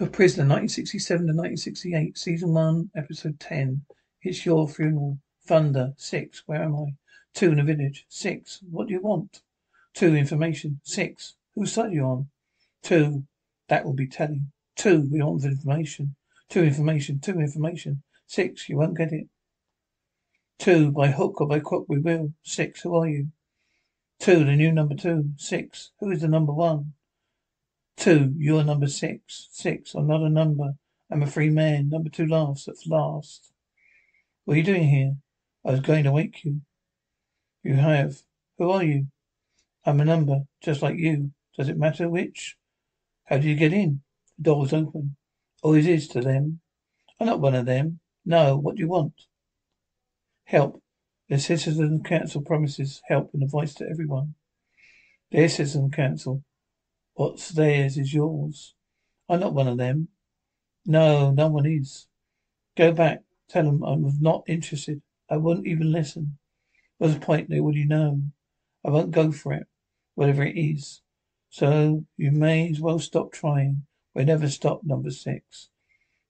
A Prisoner, 1967 to 1968, Season 1, Episode 10. It's your funeral. Thunder. 6. Where am I? 2. In a village. 6. What do you want? 2. Information. 6. Whose side are you on? 2. That will be telling. 2. We want the information. 2. Information. 2. Information. 6. You won't get it. 2. By hook or by crook we will. 6. Who are you? 2. The new number 2. 6. Who is the number 1? Two, you're number six. Six, I'm not a number. I'm a free man. Number two laughs at last. What are you doing here? I was going to wake you. You have. Who are you? I'm a number, just like you. Does it matter which? How do you get in? The door was open. Always is to them. I'm not one of them. No, what do you want? Help. The Citizen Council promises help and advice to everyone. Dear Citizen Council, What's theirs is yours. I'm not one of them. No, no one is. Go back. Tell them I'm not interested. I won't even listen. What's the point? They already know. I won't go for it, whatever it is. So you may as well stop trying. We never stop, number six.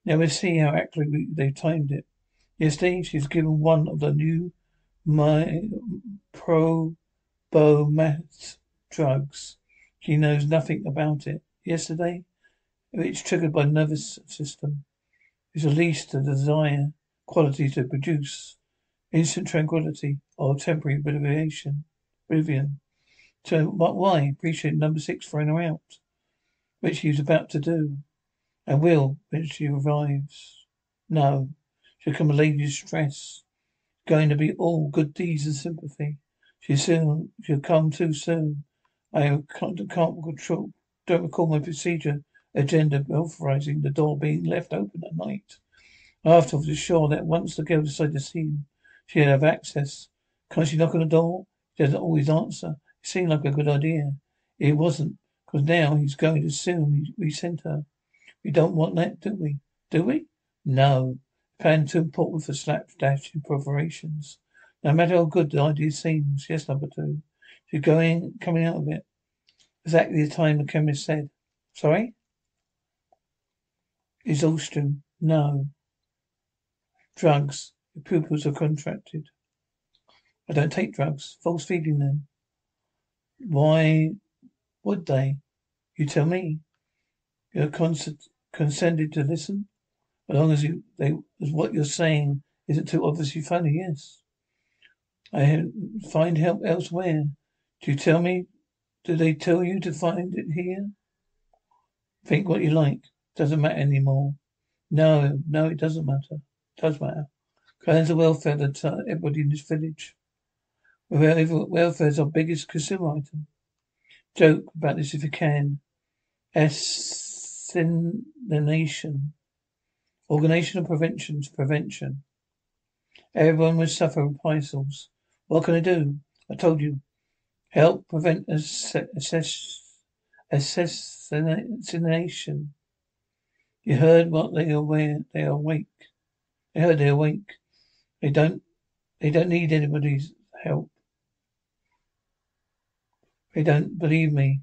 Now we see how accurately they timed it. Yesterday she's given one of the new my pro drugs. She knows nothing about it. Yesterday, it's triggered by nervous system. It's released the desire quality to produce instant tranquility or temporary oblivion. Oblivion. So, what? Why? Appreciate number six throwing her out, which he's about to do, and will when she arrives. No, she'll come a lady of stress, going to be all good deeds and sympathy. She soon she'll come too soon. I can't, can't control, don't recall my procedure agenda authorizing the door being left open at night. After I was sure that once the girl decided to see him, she'd have access. Can't she knock on the door? She doesn't always answer. It seemed like a good idea. It wasn't, because now he's going to assume we sent her. We don't want that, do we? Do we? No. Plan too important for slapdash operations. No matter how good the idea seems. Yes, number two. She's going, coming out of it. Exactly the time the chemist said. Sorry? Exhaustion. No. Drugs. Your pupils are contracted. I don't take drugs. False feeding then. Why would they? You tell me. You're cons- consented to listen? As long as you, they, as what you're saying isn't too obviously funny, yes. I find help elsewhere. Do you tell me? Do they tell you to find it here? Think what you like. Doesn't matter anymore. No, no, it doesn't matter. It does matter. Plans of welfare that uh, everybody in this village. Welfare is our biggest consumer item. Joke about this if you can. Assassination. Organization of prevention's prevention. Everyone will suffer reprisals. What can I do? I told you, Help prevent assassination. You heard what they are aware they are awake. They heard they're awake. They don't they don't need anybody's help. They don't believe me.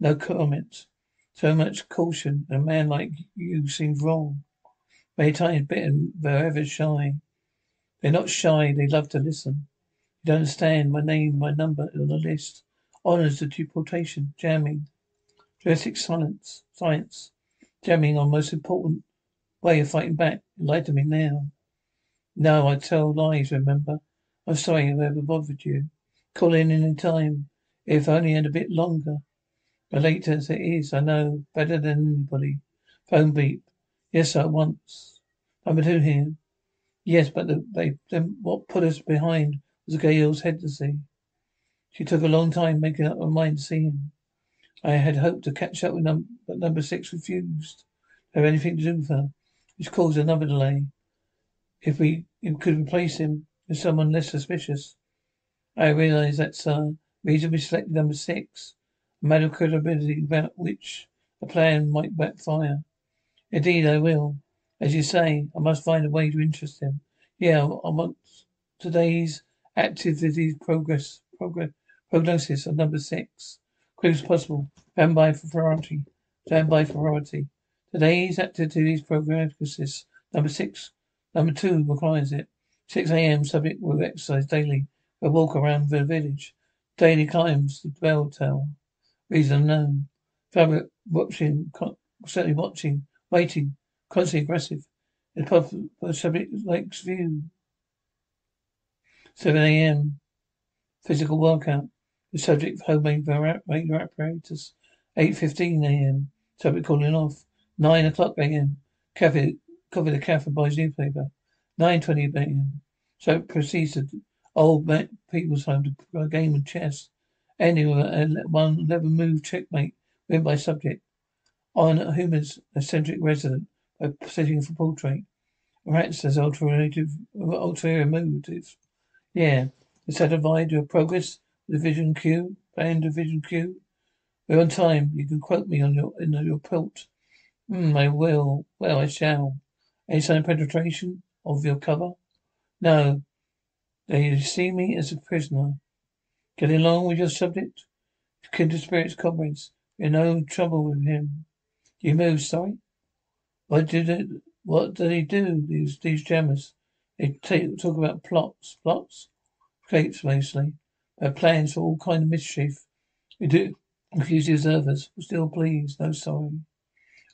No comments. So much caution. A man like you seems wrong. Many times bitten, they're ever shy. They're not shy, they love to listen. You don't understand. My name, my number on the list. Honours the deportation. Jamming. Drastic silence. Science. Jamming on most important way of fighting back. Lie to me now. No, I tell lies, remember? I'm sorry if I ever bothered you. Call in any time. If only in a bit longer. But later as it is, I know. Better than anybody. Phone beep. Yes, sir, once. Number two here. Yes, but the, they then what put us behind was Gail's head to see. She took a long time making up her mind to see him. I had hoped to catch up with number, but number six refused to have anything to do with her, which caused another delay. If we could replace him with someone less suspicious. I realized that, sir, reason we selected number six, a matter of credibility about which the plan might backfire. Indeed, I will. As you say, I must find a way to interest him. Yeah, I want today's Activity progress, progress, prognosis of number six. As possible. Stand by priority. Stand by priority. Today's activities program consists number six. Number two requires it. 6 a.m. Subject will exercise daily. A walk around the village. Daily climbs the bell tower. Reason unknown. Fabric watching, certainly watching, waiting, constantly aggressive. The subject likes view. 7 a.m. Physical workout. The subject homemade radio apparatus. 8.15 a.m. Subject calling off. 9 o'clock a.m. Coffee the cafe buys newspaper. 9.20 a.m. So proceeds to old people's home to play a game of chess. Ending with a one eleven move checkmate win by subject. On Homer's eccentric resident by setting for portrait. Rats as alternative ulterior motives. Yeah. Is divide your progress? Division Q? Plan Division Q? We're on time. You can quote me on your in your pelt. Hmm, I will. Well, I shall. Any sign penetration of your cover? No. They see me as a prisoner. Getting along with your subject? Kindred spirits, comrades. You're no trouble with him. You move, sorry? What did it, what do they do, these, these jammers? They talk about plots. Plots? Capes, mostly. They have plans for all kind of mischief. We do accuse the observers. Still, please, no sorry.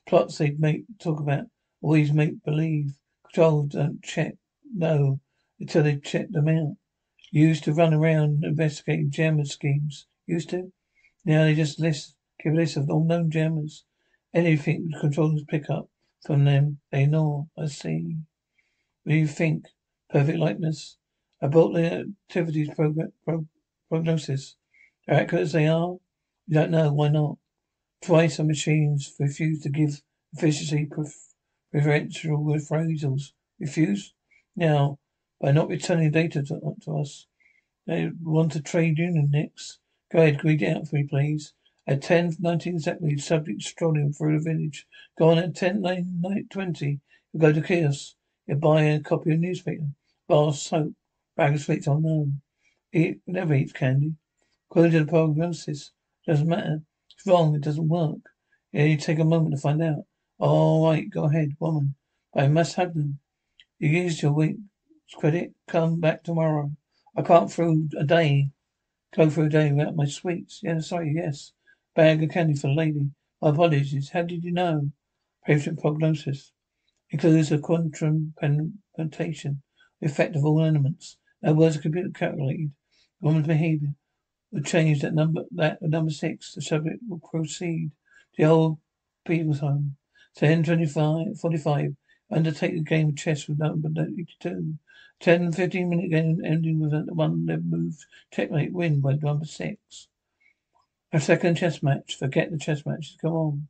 Plots they make, talk about, always make believe. Control, don't check. No, until they check them out. Used to run around investigating jammer schemes. Used to. Now they just list, give a list of all known jammers. Anything controllers pick up from them, they know. I see. What do you think? Perfect likeness. About the activities prog- pro- prognosis. They're accurate as they are? You don't know. Why not? Twice our machines refuse to give efficiency preferential appraisals. Refuse? Now, by not returning data to, to us. They want a trade union next. Go ahead, read it out for me, please. At 10, 19 exactly, subject strolling through the village. Go on at 10, 9, 9 20. You go to kiosk. You buy a copy of newspaper. Bar soap. Bag of sweets unknown. Eat, never eats candy. According to the prognosis. Doesn't matter. It's wrong. It doesn't work. Yeah, you take a moment to find out. All right, go ahead, woman. I must have them. You used your week's credit. Come back tomorrow. I can't through a day. Go through a day without my sweets. Yeah, sorry, yes. Bag of candy for the lady. My apologies. How did you know? Patient prognosis. Includes a quantum penetration. The effect of all elements. No words a computer calculated. The Woman's behavior will change that number that number six. The subject will proceed to the old people's home. 10, 25, 45. Undertake the game of chess with number 82. 10, 15 minute game ending with one level move. Checkmate win by number six. A second chess match. Forget the chess matches. Come on.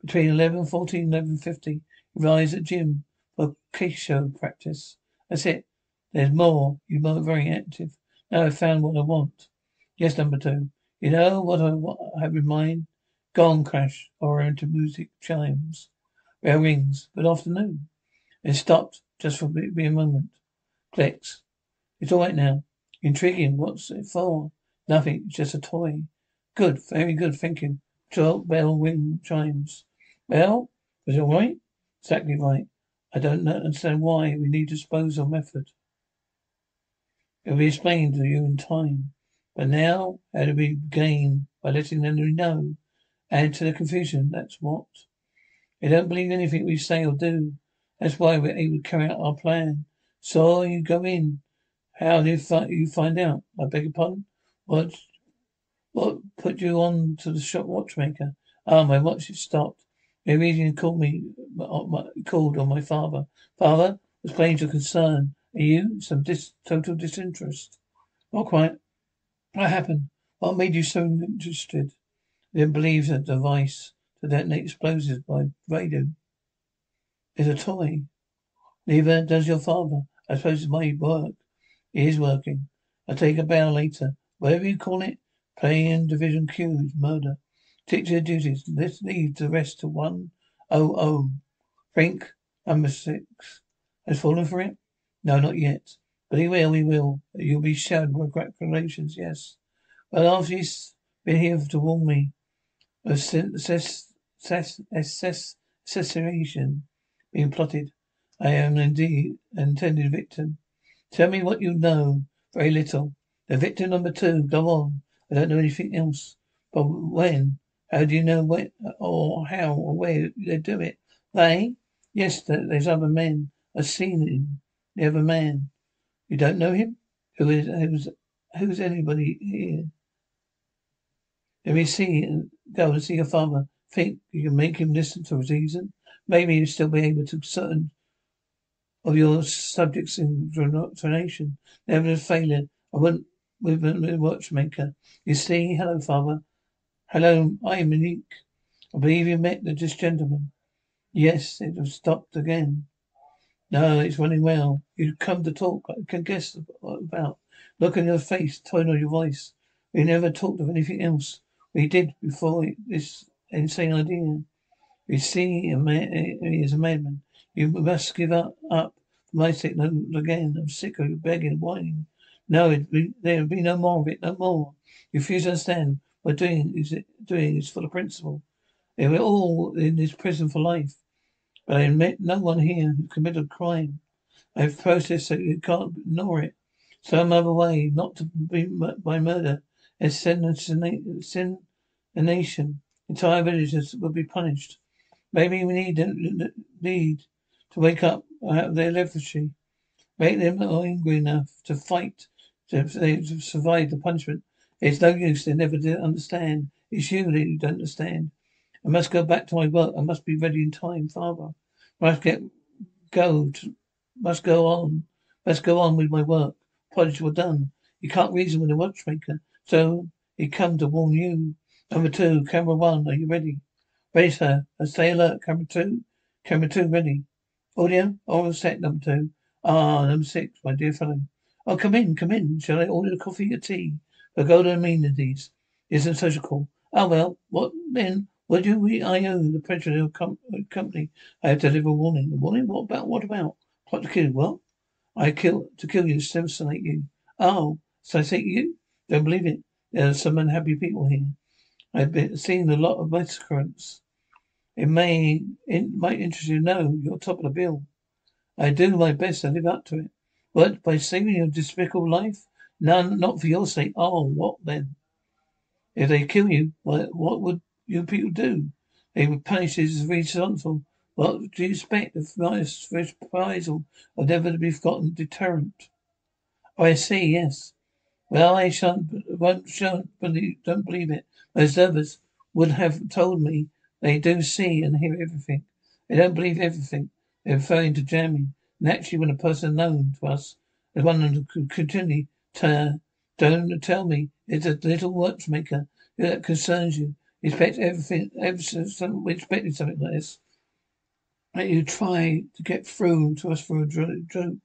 Between 11, 14, 11, 50. Rise at gym for show practice. That's it. There's more. You are very active. Now I've found what I want. Yes, number two. You know what I, what I have in mind? Gong crash or into music chimes. Bell rings. Good afternoon. It stopped just for be a moment. Clicks. It's all right now. Intriguing. What's it for? Nothing. It's just a toy. Good, very good, thank you. Twelve bell ring chimes. Well, was it all right? Exactly right. I don't understand why we need disposal method. It will be explained to you in time. But now, how do we begin? By letting them know. Add to the confusion, that's what. They don't believe anything we say or do. That's why we're able to carry out our plan. So you go in. How do you, you find out? I beg your pardon? What what put you on to the shop watchmaker? Ah, my watch has stopped. You called me, uh, uh, called on my father. Father, explain your concern. Are you some dis, total disinterest? Not quite. What happened? What made you so interested? I didn't believe that device to detonate explosives by radio is a toy. Neither does your father. I suppose it might work. It is working. I'll take a bow later. Whatever you call it, Playing in Division Q is murder. Your duties. Let's leave the rest to one oh oh. Frank, number six, has fallen for it? No, not yet. But he will, he will. You'll be showered with congratulations, yes. Well, after he's been here to warn me of assassination being plotted. I am indeed an intended victim. Tell me what you know. Very little. The victim number two. Go on. I don't know anything else. But when? How do you know when or how or where they do it? They? Yes, there's other men. I've seen him. The other man. You don't know him? Who is who's who's anybody here? Let me see go and see your father. Think you can make him listen to reason? Maybe you'll still be able to certain of your subjects' in indoctrination. Never a failure. I went with a watchmaker. You see, hello, father. Hello, I am Monique. I believe you met this gentleman. Yes, it has stopped again. No, it's running well. You've come to talk. I can guess about. Look in your face, tone of your voice. We never talked of anything else. We did before this insane idea. We see he is a madman. You must give up, up for my sake. No, again, I'm sick of you begging whining. No, be, there will be no more of it, no more. You refuse to understand. Doing is doing is for the principle. They were all in this prison for life. But I met no one here who committed a crime. I have processed so you can't ignore it. Some other way, not to be by murder. as sin and sin a nation. Entire villages will be punished. Maybe we need need to wake up out of their lethargy. Make them angry enough to fight to, to survive the punishment. It's no use. They never did understand. It's you that you don't understand. I must go back to my work. I must be ready in time, father. I must get go. To, must go on. Must go on with my work. Apologies were done. You can't reason with a watchmaker, so he come to warn you. Number two, camera one, are you ready? Ready, sir. I stay alert. Camera two. Camera two ready. Audio. All set. Number two. Ah, number six, my dear fellow. Oh, come in, come in. Shall I order the coffee or tea? The golden amenities. Isn't call. Oh well. What then? What do we? I owe the president of com- company. I have to deliver a warning. A warning? What about? What about? Plot to kill? What? I kill to kill you, assassinate you. Oh, so I say you? Don't believe it. There are some unhappy people here. I've been seeing a lot of massacres. It may it might interest you to know you're top of the bill. I do my best to live up to it. But by saving your despicable life? None, not for your sake. Oh, what then? If they kill you, what, would you people do? They would punish as responsible. What do you expect? The first reprisal of never to be forgotten deterrent. Oh, I see. Yes. Well, I shan't, won't, shan't believe, don't believe it. Most others would have told me they do see and hear everything. They don't believe everything. They're referring to jamming. Naturally, when a person known to us as one them could continually don't tell me it's a little watchmaker that concerns you. You expect everything, everything, we expected something like this. That you try to get through to us for a joke.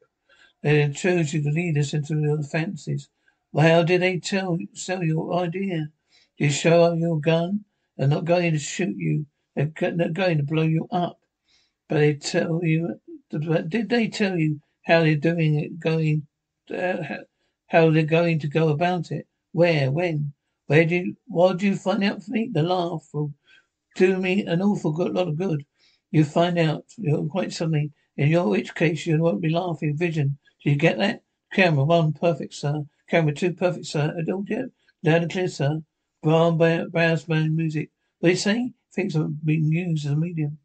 They chose you to lead us into your fancies. Well, how did they tell sell your idea? You show up your gun. They're not going to shoot you. They're, going to blow you up. But they tell you. Did they tell you how they're doing it? Going. Uh, how they're going to go about it? Where? When? Where do you? What do you find out for me? The laugh will do me an awful good lot of good. You find out you know, quite suddenly. In your which case you won't be laughing. Vision. Do you get that? Camera one, perfect, sir. Camera two, perfect, sir. Don't loud and clear, sir. Brown brass band music. What do you say? Thinks being used as a medium.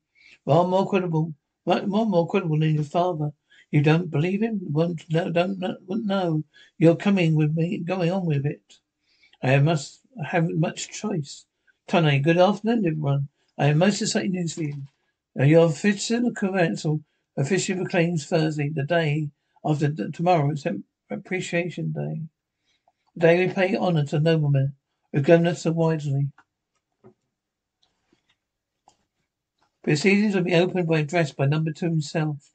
Far more credible. More, more credible than your father. You don't believe him? Won't no, don't wouldn't know. You're coming with me, going on with it. I must have much choice. Tony, good afternoon, everyone. I have most exciting news for you. Your official council officially proclaims Thursday, the day after tomorrow, it's Appreciation Day. The day we pay honour to noblemen Regardless of wisely. Proceedings will be opened by address by number two himself,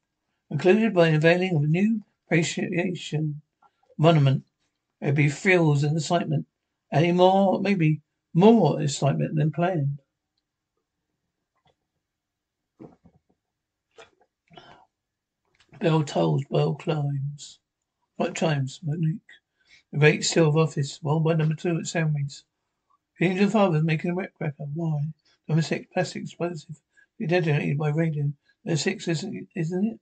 concluded by unveiling of a new appreciation monument. There'll be thrills and excitement. Any more, maybe more excitement than planned. Bell tolls, bell climbs. What chimes, Monique? The great seal of office, one by number two at Sandwich. James and father making a wet cracker. Why? Number six, plastic explosive. Detonated by radio. Number six, isn't, isn't it?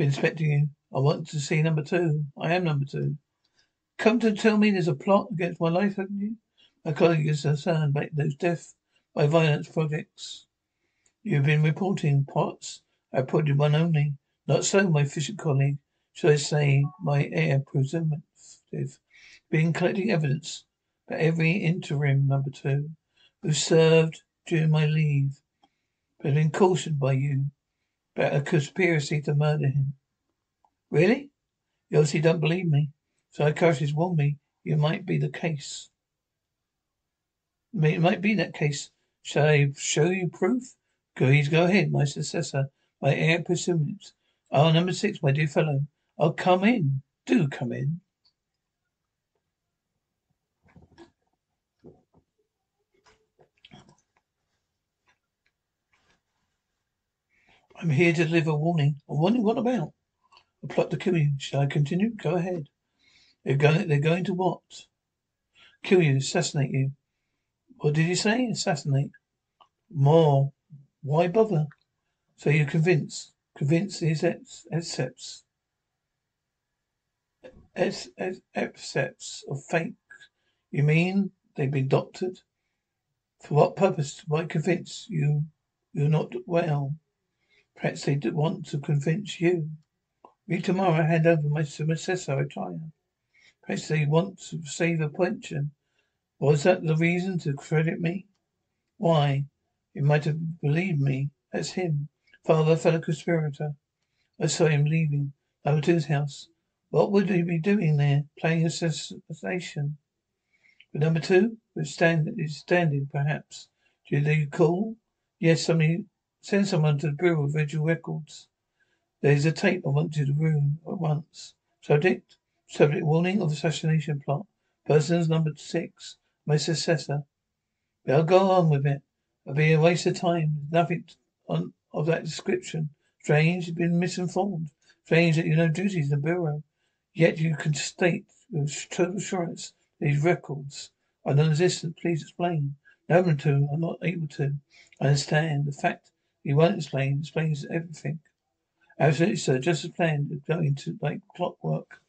Been expecting you. I want to see number two. I am number two. Come to tell me there's a plot against my life, haven't you? My colleague is concerned about those death by violence projects. You've been reporting plots. I reported one only. Not so, my efficient colleague. Should I say my heir presumptive? Been collecting evidence for every interim number two who served during my leave, but been cautioned by you about a conspiracy to murder him. Really? You obviously don't believe me. Psychiatrists warned me you might be the case. It might be that case. Shall I show you proof? Please go ahead, my successor, my heir presumptive. Oh, number six, my dear fellow. Oh, come in. Do come in. I'm here to deliver a warning. A warning? What about? A plot to kill you. Shall I continue? Go ahead. They're going. They're going to what? Kill you. Assassinate you. What did you say? Assassinate. More. Why bother? So you're convinced? Convinced these accepts accepts of fake. You mean they've been doctored? For what purpose? Why convince you you're not well? Perhaps they want to convince you. Me tomorrow hand over my successor, I. Perhaps they want to save a pension. Was that the reason to credit me? Why? You might have believed me. That's him. Father, fellow conspirator. I saw him leaving number his house. What would he be doing there? Playing assassination? But number two was stand is standing, perhaps. Do they call? Yes, somebody send someone to the Bureau of Visual Records. There's a tape I want to room at once. Subject subject warning of assassination plot. Persons number six. My successor. But I'll go on with it. It'll be a waste of time. Nothing on of that description. Strange, you've been misinformed. Strange that you know duties in the Bureau. Yet you can state with total assurance these records are non-existent. Please explain. No, I'm not able to. Understand. The fact you won't explain explains everything. Absolutely, sir. Just as planned. Going to like clockwork.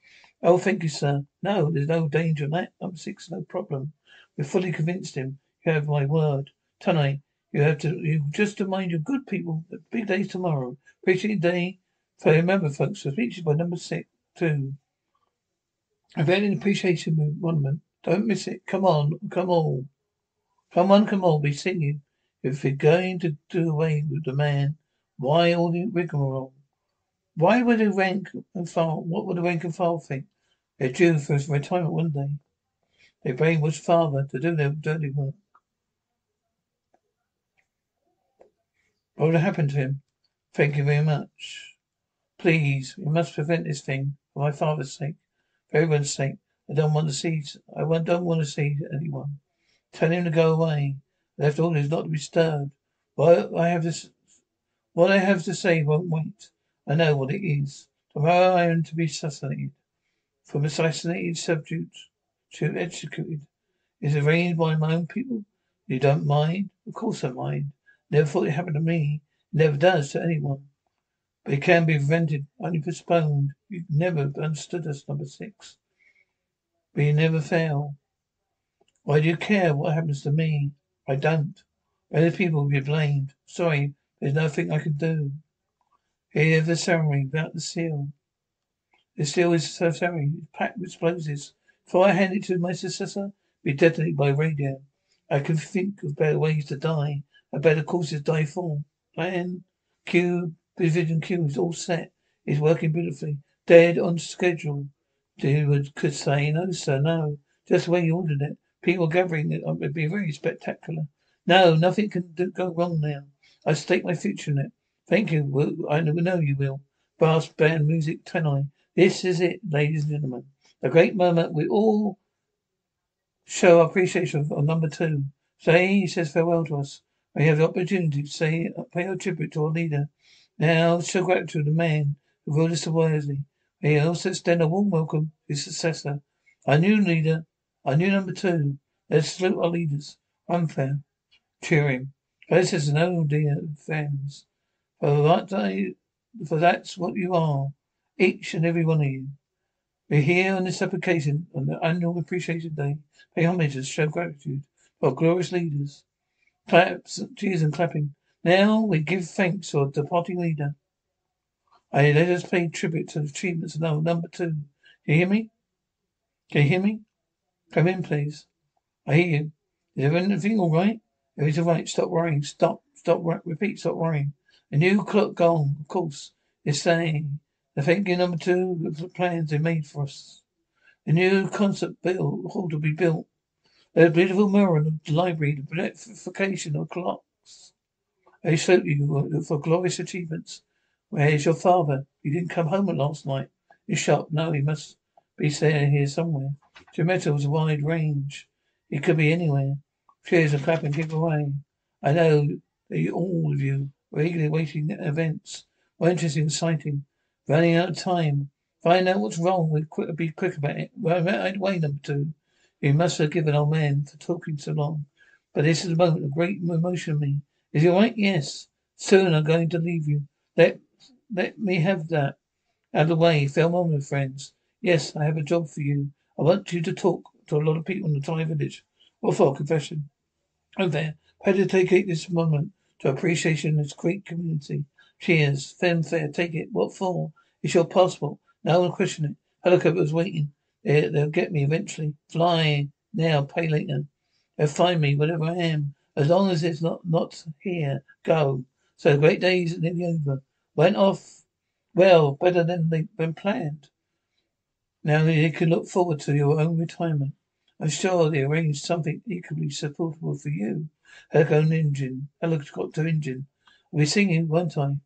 Oh, thank you, sir. No, there's no danger in that. Number six, no problem. We've fully convinced him. You have my word. Tonight, you have to, you just to mind your good people. Big day's tomorrow. Appreciate day. So remember, folks, so speech by number six, two. I've had an appreciation monument. Don't miss it. Come on, come all. Come on, come all, be singing. If we're going to do away with the man, why all the rigmarole? Why would the rank and file, what would the rank and file think? They're due for his retirement wouldn't They They brainwashed father to do their dirty work. What would have happened to him? Thank you very much. Please, we must prevent this thing, for my father's sake, for everyone's sake. I don't want to see, I don't want to see anyone. Tell him to go away. Left orders not to be disturbed. What I have to, what I have to say won't wait. I know what it is. Tomorrow I am to be assassinated. From assassinated subject to executed. Is arranged by my own people. You don't mind? Of course I mind. Never thought it happened to me. Never does to anyone. But it can be prevented, only postponed. You never understood us, number six. But you never fail. Why do you care what happens to me? I don't. Other people will be blamed. Sorry, there's nothing I can do. Here the ceremony without the seal. The seal is so ceremony. It's packed with explosives. Before I hand it to my successor, be detonated by radio. I can think of better ways to die. A better courses to die for. Plan Q, Division Q is all set. It's working beautifully. Dead on schedule. Dude could say, no, sir, no. Just the way you ordered it. People gathering it would be very spectacular. No, nothing can do, go wrong now. I stake my future in it. Thank you. I know you will. Brass band music tonight. This is it, ladies and gentlemen. The great moment we all show our appreciation of number two. Say he says farewell to us. We have the opportunity to say, uh, pay our tribute to our leader. Now, show gratitude to the man who ruled us so wisely. We also extend a warm welcome to his successor, our new leader, our knew number two. Let's salute our leaders. Unfair. Cheer him. Predecessor, no dear friends. For what day, for that's what you are. Each and every one of you. We're here on this application on the annual appreciation day. Pay homage and show gratitude to our glorious leaders. Claps, cheers and clapping. Now we give thanks to our departing leader. I let us pay tribute to the achievements of number two. Can you hear me? Can you hear me? Come in, please. I hear you. Is everything all right? Everything's all right. Stop worrying. Stop. Stop. Repeat. Stop worrying. A new clock gone. Of course. You're saying the thank you number two the plans they made for us. The new concert bill hall to be built. A beautiful mirror in the library. The electrification of clocks. I salute you for glorious achievements. Where is your father? He didn't come home last night. You shot. No, he must be staying here somewhere. Geometra's a wide range. He could be anywhere. Cheers and clapping give away. I know that you, all of you are eagerly waiting events. are interested in sighting, Running out of time. Find out what's wrong. We'd quick, be quick about it. Well, I'd wait number two. You must forgive an old man for talking so long. But this is a moment of great emotion me. Is he right? Yes. Soon I'm going to leave you. Let let me have that out of the way. Farewell, my friends. Yes, I have a job for you. I want you to talk to a lot of people in the Thai village. What for? Confession. Oh, there. How to take this moment to appreciation of this great community. Cheers. Fanfare. Take it. What for? It's your passport. No one question it. Helicopter's waiting. They, they'll get me eventually. Fly now. Pay later. They'll find me whatever I am. As long as it's not, not here. Go. So the great days are nearly over. Went off well, better than they'd been planned. Now that you can look forward to your own retirement. I'm sure they arranged something equally supportable for you. Helicopter engine, helicopter engine. I'll be singing, won't I?